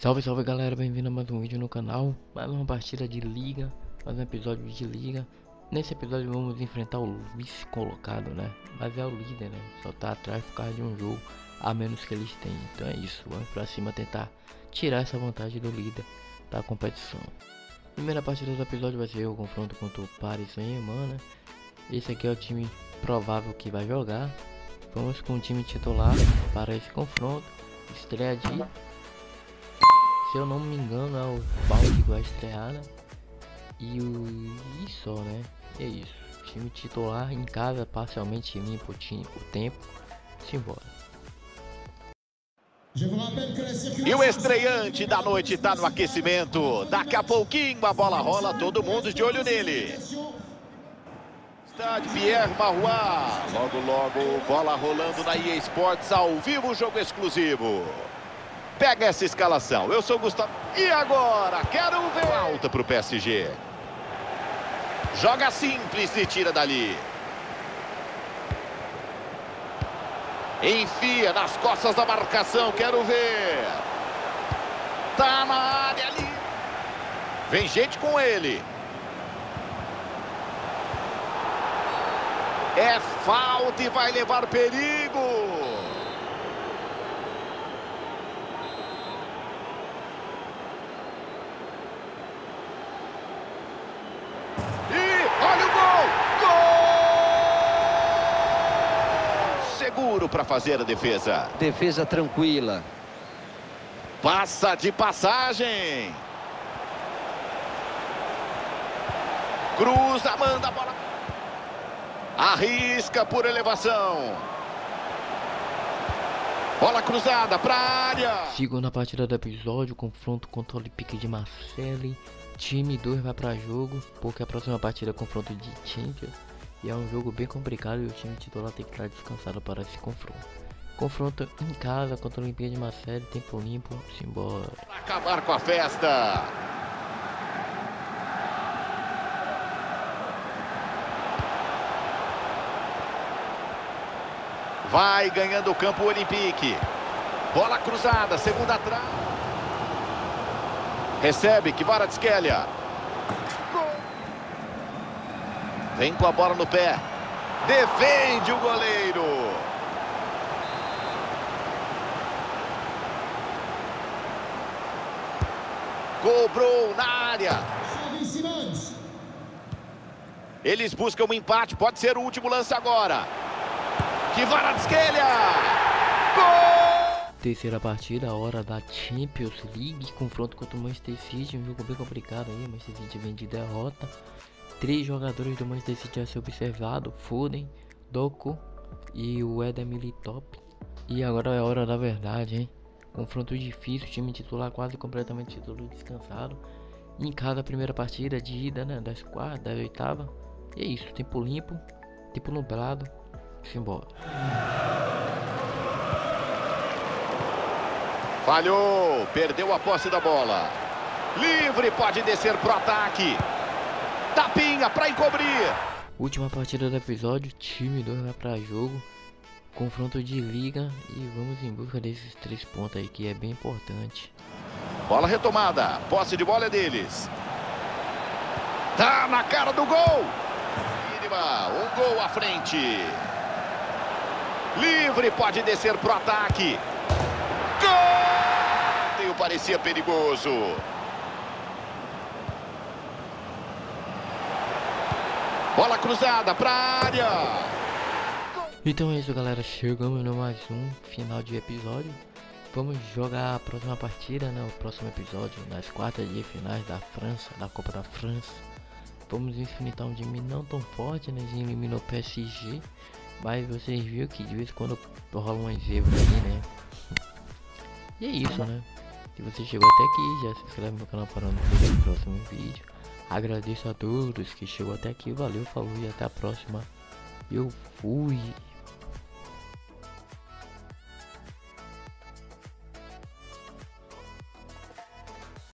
Salve, salve galera, bem-vindo a mais um vídeo no canal. Mais uma partida de liga, mais um episódio de liga. Nesse episódio vamos enfrentar o vice colocado, né? Mas é o líder, né? Só tá atrás por causa de um jogo a menos que eles têm. Então é isso, vamos pra cima tentar tirar essa vantagem do líder da competição. Primeira partida do episódio vai ser o confronto contra o Paris Saint-Germain, né? Esse aqui é o time provável que vai jogar. Vamos com o time titular para esse confronto. Estreia de se eu não me engano é o Balde que vai né? E o e só, né? é isso. Time titular em casa parcialmente limpo time, o tempo. Simbora. E o estreante da noite está no aquecimento. Daqui a pouquinho a bola rola, todo mundo de olho nele. Está de Pierre Marois. Logo, logo, bola rolando na EA Sports ao vivo, jogo exclusivo. Pega essa escalação. Eu sou o Gustavo. E agora? Quero ver alta para o PSG. Joga simples e tira dali. Enfia nas costas da marcação. Quero ver. Tá na área ali. Vem gente com ele. É falta e vai levar perigo. Para fazer a defesa. Defesa tranquila. Passa de passagem. Cruza, manda a bola. Arrisca por elevação. Bola cruzada para a área. Segunda partida do episódio, confronto contra o Olympique de Marseille. Time 2 vai para jogo, porque a próxima partida é confronto de Champions. E é um jogo bem complicado e o time titular tem que estar descansado para esse confronto. Confronto em casa contra o Olimpíada de Marseille, tempo limpo, simbora. Acabar com a festa. Vai ganhando o campo o Olympique. Bola cruzada, segunda trave. Recebe, que vara de Skelia. Vem com a bola no pé. Defende o goleiro. Cobrou na área. Eles buscam um empate. Pode ser o último lance agora. Que vara de! Terceira partida, hora da Champions League. Confronto contra o Manchester City. Um jogo bem complicado aí. Manchester City vem de derrota. Três jogadores do Manchester City a ser observado, Foden, Doku e o Eder Militop. E agora é a hora da verdade, hein? Confronto difícil, time titular quase completamente titular descansado. Em cada primeira partida de ida, né? Das quartas, da oitava. E é isso, tempo limpo, tempo nublado. Simbora. Falhou, perdeu a posse da bola. Livre, pode descer pro ataque. Tapinha para encobrir. Última partida do episódio, time 2 vai para jogo. Confronto de liga e vamos em busca desses três pontos aí que é bem importante. Bola retomada, posse de bola é deles. Tá na cara do gol. Mínima, um gol à frente. Livre, pode descer pro ataque. Gol! Parecia perigoso. Bola cruzada para a área. Então é isso, galera. Chegamos no mais um final de episódio. Vamos jogar a próxima partida, né? O próximo episódio, nas quartas de finais da França, da Copa da França. Vamos enfrentar um time não tão forte, né? Gente eliminou o PSG. Mas vocês viram que de vez em quando rola umas zebras aqui, né? E é isso, né? Se você chegou até aqui, já se inscreve no canal para não perder o próximo vídeo. Agradeço a todos que chegou até aqui. Valeu, falou e até a próxima. Eu fui.